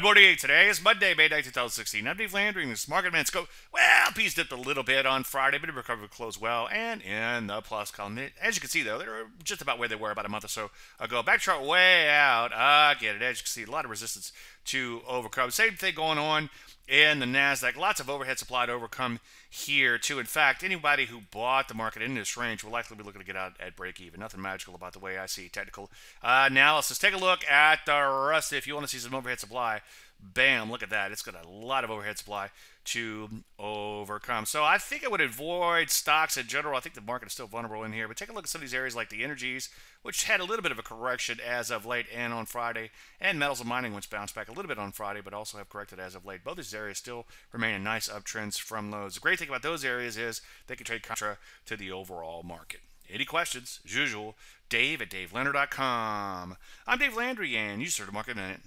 48 today is Monday, May 9, 2016. I'm Dave Landry this market man scope. Well, P's dipped a little bit on Friday, but it recovered close well and in the plus column. As you can see, though, they're just about where they were about a month or so ago. Back chart way out. Get it. As you can see, a lot of resistance to overcome. Same thing going on in the NASDAQ. Lots of overhead supply to overcome here, too. In fact, anybody who bought the market in this range will likely be looking to get out at break even. Nothing magical about the way I see technical uh, analysis. Take a look at the rest. If you want to see some overhead supply, bam, look at that. It's got a lot of overhead supply to overcome. So I think I would avoid stocks in general. I think the market is still vulnerable in here, but take a look at some of these areas like the energies, which had a little bit of a correction as of late and on Friday, and metals and mining, which bounced back a little bit on Friday, but also have corrected as of late. Both these areas still remain in nice uptrends from lows. The great thing about those areas is they can trade contra to the overall market. Any questions? As usual, dave at davelandry.com. I'm Dave Landry, and you start a market minute.